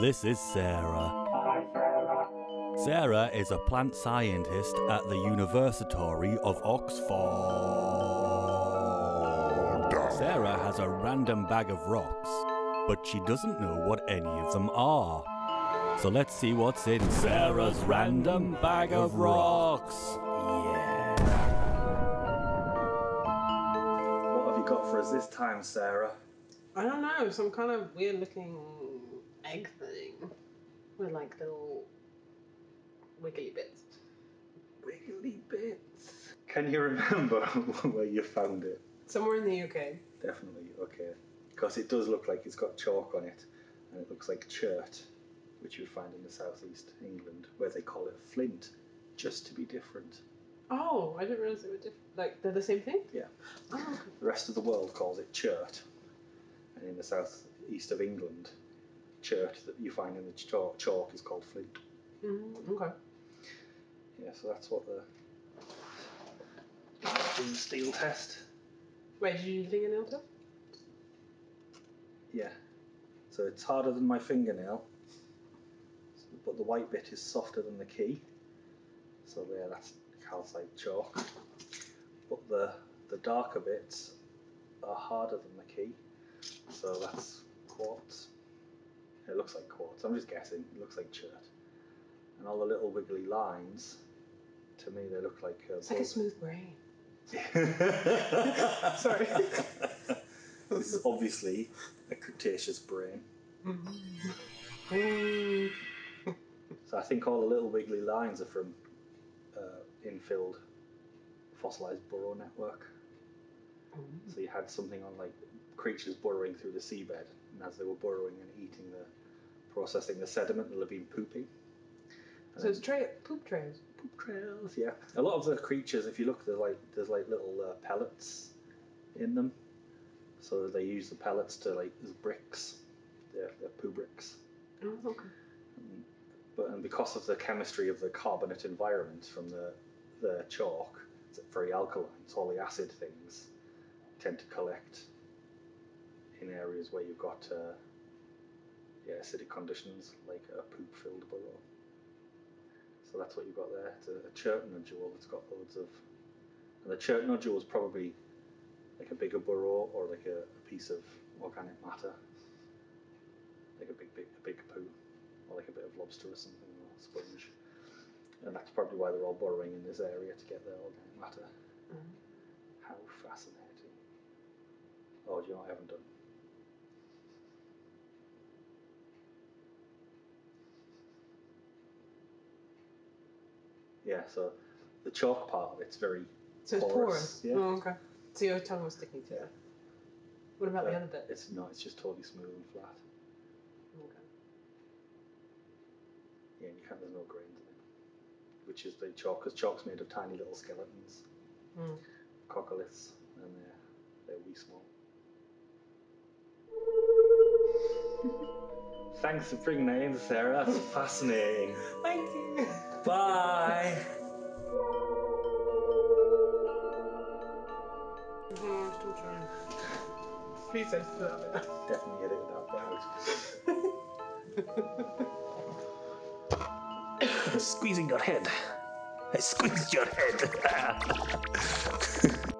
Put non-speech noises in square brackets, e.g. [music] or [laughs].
This is Sara. Hi, Sara Sara is a plant scientist at the University of Oxford. Sara has a random bag of rocks, but she doesn't know what any of them are. So let's see what's in Sara's random bag of rocks. Yeah. What have you got for us this time, Sara? I don't know, some kind of weird looking egg thing with like little wiggly bits. Wiggly bits. Can you remember [laughs] where you found it? Somewhere in the UK. Definitely, okay. Because it does look like it's got chalk on it, and it looks like chert, which you'd find in the southeast England, where they call it flint, just to be different. Oh, I didn't realize they were different. Like they're the same thing. Yeah. Oh. The rest of the world calls it chert, and in the southeast of England, chert that you find in the chalk, chalk is called flint. Mm, okay. Yeah, so that's what the the steel test. Wait, did you do fingernail test? Yeah. So it's harder than my fingernail, but the white bit is softer than the key. So there, that's calcite chalk. But the the darker bits are harder than the key. So that's quartz. It looks like quartz. I'm just guessing. It looks like chert. And all the little wiggly lines, to me, they look like. Uh, It's like a smooth brain. [laughs] [laughs] Sorry. this is obviously a Cretaceous brain. [laughs] So I think all the little wiggly lines are from uh, infilled fossilized burrow network. So you had something on like creatures burrowing through the seabed, and as they were burrowing and eating the, processing the sediment, they'll have been pooping. And So it's tra- poop trails. poop trails, yeah. A lot of the creatures, if you look, there's like there's like little uh, pellets in them. So they use the pellets to like as bricks. They're, they're poo bricks. Oh, okay. but and because of the chemistry of the carbonate environment from the the chalk, it's very alkaline. So all the acid things tend to collect areas where you've got uh, yeah acidic conditions, like a poop-filled burrow. So that's what you've got there. It's a, a chert nodule. It's got loads of, and the chert nodule is probably like a bigger burrow or like a, a piece of organic matter, like a big, big, a big poo or like a bit of lobster or something, or sponge. And that's probably why they're all burrowing in this area to get their organic matter. Mhm. How fascinating. Oh, do you know what I haven't done? Yeah, so the chalk part of it's very So it's Porous, porous. yeah. Oh, okay. So your tongue was sticking to Yeah. it. What about the uh, other bit? It's no, it's just totally smooth and flat. Okay. Yeah, and you can't. There's no grains in it, which is the chalk, because chalk's made of tiny little skeletons, Mm. coccoliths, and they're they're wee small. [laughs] Thanks for bringing that in, Sara. That's fascinating. Thank you. Bye. Please edit that bit. Definitely edit that bit out. Squeezing your head. I squeezed your head. [laughs]